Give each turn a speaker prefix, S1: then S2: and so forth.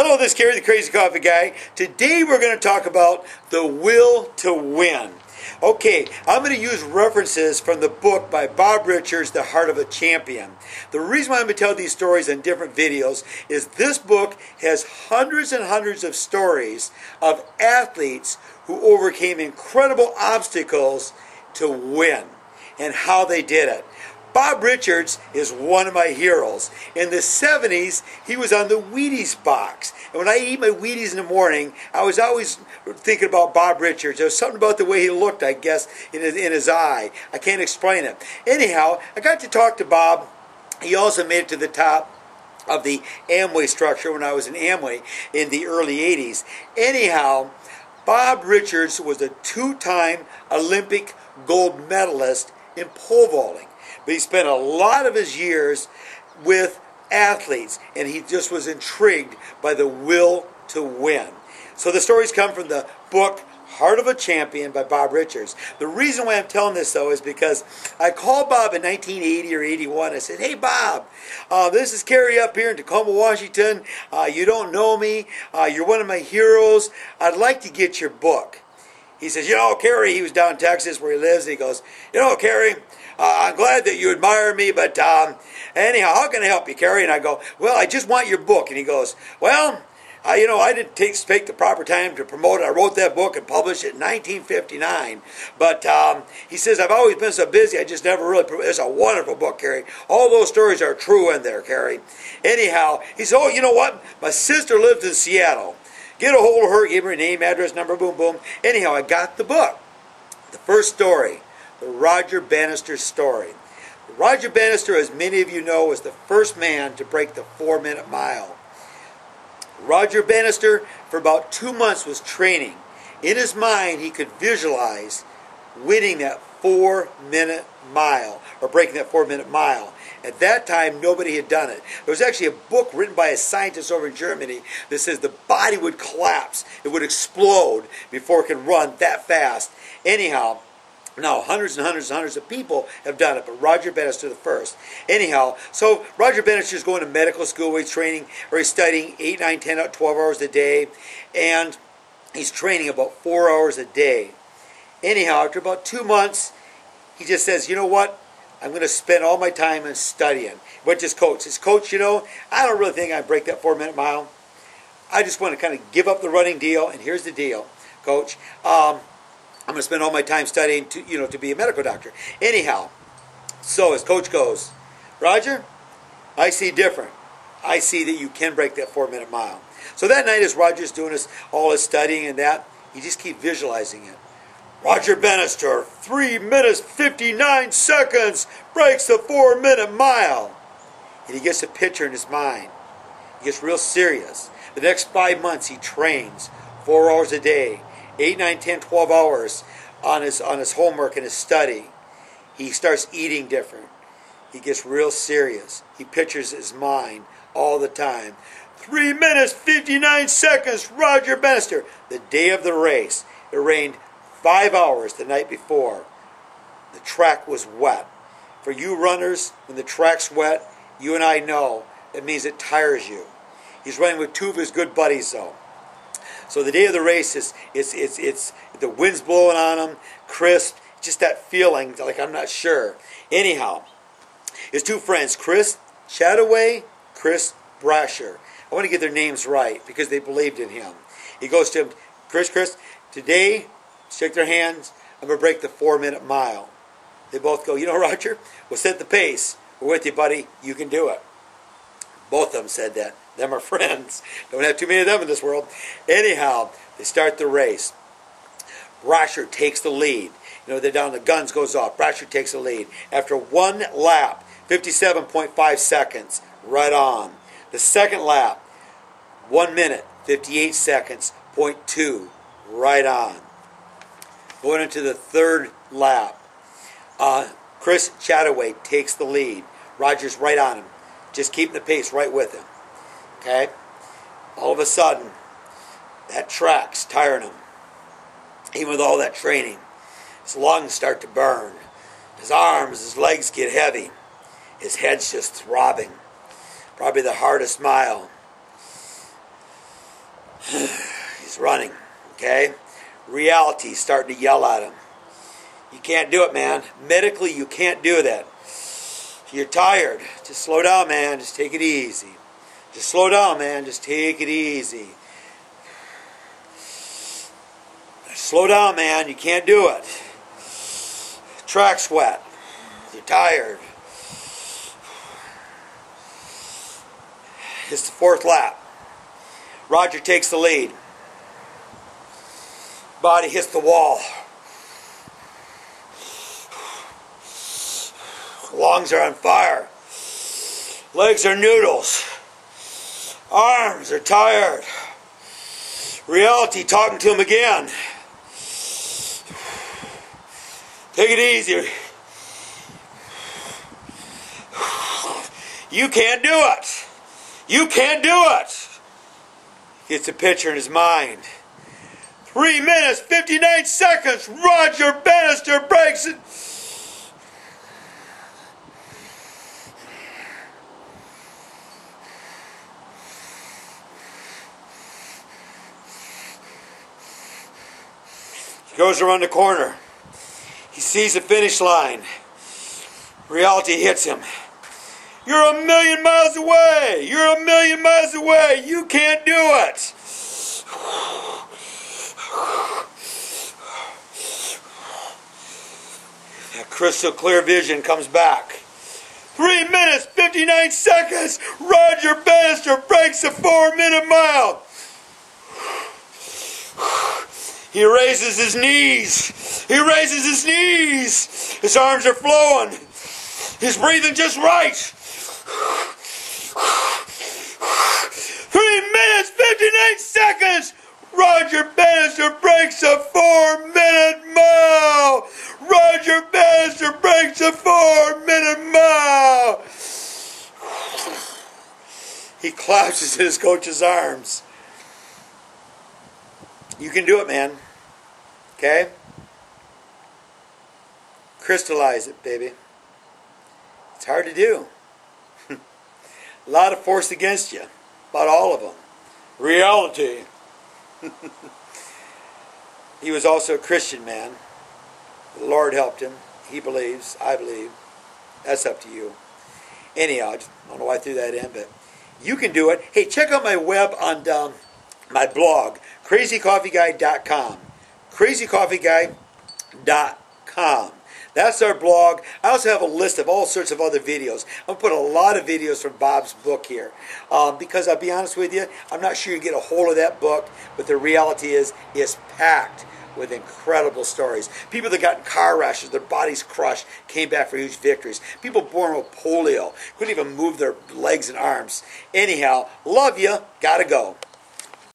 S1: Hello, this is Cary, the Crazy Coffee Guy. Today we're going to talk about the will to win. Okay, I'm going to use references from the book by Bob Richards, The Heart of a Champion. The reason why I'm going to tell these stories in different videos is this book has hundreds and hundreds of stories of athletes who overcame incredible obstacles to win and how they did it. Bob Richards is one of my heroes. In the 70s, he was on the Wheaties box. And when I eat my Wheaties in the morning, I was always thinking about Bob Richards. There was something about the way he looked, I guess, in his, in his eye. I can't explain it. Anyhow, I got to talk to Bob. He also made it to the top of the Amway structure when I was in Amway in the early 80s. Anyhow, Bob Richards was a two time Olympic gold medalist in pole vaulting. But he spent a lot of his years with athletes, and he just was intrigued by the will to win. So the stories come from the book Heart of a Champion by Bob Richards. The reason why I'm telling this though is because I called Bob in 1980 or 81. I said, "Hey Bob, uh, this is Cary up here in Tacoma, Washington. Uh, you don't know me. Uh, you're one of my heroes. I'd like to get your book." He says, "You know, Cary, he was down in Texas where he lives. and he goes, you know, Cary." uh, I'm glad that you admire me, but um, anyhow, how can I help you, Cary? And I go, well, I just want your book. And he goes, well, uh, you know, I didn't take, take the proper time to promote it. I wrote that book and published it in 1959. But um, he says, I've always been so busy, I just never really. It's a wonderful book, Cary. All those stories are true in there, Cary. Anyhow, he said, oh, you know what? My sister lives in Seattle. Get a hold of her, give her name, address, number, boom, boom. Anyhow, I got the book. The first story the Roger Bannister story. Roger Bannister, as many of you know, was the first man to break the four minute mile. Roger Bannister, for about two months, was training. In his mind, he could visualize winning that four minute mile, or breaking that four minute mile. At that time, nobody had done it. There was actually a book written by a scientist over in Germany that says the body would collapse, it would explode before it could run that fast. Anyhow, now, hundreds and hundreds and hundreds of people have done it, but Roger Bannister the first. Anyhow, so Roger Bannister is going to medical school he's training, or he's studying 8, 9, 10, 12 hours a day, and he's training about 4 hours a day. Anyhow, after about two months, he just says, you know what? I'm going to spend all my time in studying. To his coach. His coach, you know, I don't really think I'd break that four minute mile. I just want to kind of give up the running deal, and here's the deal, coach. Um, I'm going to spend all my time studying to, you know, to be a medical doctor. Anyhow, so as coach goes, Roger, I see different. I see that you can break that four minute mile. So that night, as Roger's doing his, all his studying and that, he just keep visualizing it. Roger Bannister, 3 minutes 59 seconds, breaks the 4 minute mile. And he gets a picture in his mind. He gets real serious. The next five months, he trains four hours a day, 8, 9, 10, 12 hours on his, on his homework and his study. He starts eating different. He gets real serious. He pictures his mind all the time. Three minutes, 59 seconds, Roger Bannister. The day of the race. It rained five hours the night before. The track was wet. For you runners, when the track's wet, you and I know it means it tires you. He's running with two of his good buddies, though. So the day of the race is it's it's it's the wind's blowing on him, crisp, just that feeling like I'm not sure. Anyhow, his two friends, Chris Chataway, Chris Brasher. I want to get their names right because they believed in him. He goes to him, Chris, Chris, today, shake their hands. I'm going to break the four minute mile. They both go, you know, Roger, we'll set the pace. We're with you, buddy. You can do it. Both of them said that. Them are friends. Don't have too many of them in this world. Anyhow, they start the race. Brasher takes the lead. You know, they're down, the guns goes off. Brasher takes the lead. After one lap, 57.5 seconds, right on. The second lap, 1 minute, 58 seconds, point two, right on. Going into the third lap, uh, Chris Chataway takes the lead. Roger's right on him. Just keeping the pace right with him. Okay? All of a sudden, that track's tiring him. Even with all that training, his lungs start to burn. His arms, his legs get heavy. His head's just throbbing. Probably the hardest mile. He's running, okay? Reality starting to yell at him. You can't do it, man. Medically, you can't do that. You're tired, just slow down, man. Just take it easy. Just slow down, man. Just take it easy. Slow down, man. You can't do it. Track sweat. You're tired. It's the fourth lap. Roger takes the lead. Body hits the wall. Lungs are on fire. Legs are noodles. Arms are tired. Reality talking to him again. Take it easy. You can't do it. You can't do it. Gets a picture in his mind. Three minutes, 59 seconds. Roger Bannister breaks it. He goes around the corner. He sees the finish line. Reality hits him. You're a million miles away. You're a million miles away. You can't do it. That crystal clear vision comes back. Three minutes, 59 seconds. Roger Bannister breaks the four minute mile. He raises his knees. He raises his knees. His arms are flowing. He's breathing just right. Three minutes, 59 seconds. Roger Bannister breaks a four minute mile. Roger Bannister breaks a four minute mile. He collapses in his coach's arms. You can do it, man. Okay? Crystallize it, baby. It's hard to do. a lot of force against you. About all of them. Reality. he was also a Christian man. The Lord helped him. He believes. I believe. That's up to you. Anyhow, I don't know why I threw that in, but you can do it. Hey, check out my web on um, my blog, crazycoffeeguy.com. Crazycoffeeguy.com. That's our blog. I also have a list of all sorts of other videos. I'm going to put a lot of videos from Bob's book here. Um, because I'll be honest with you, I'm not sure you get a hold of that book, but the reality is, it's packed with incredible stories. People that got in car rashes, their bodies crushed, came back for huge victories. People born with polio, couldn't even move their legs and arms. Anyhow, love you, gotta go.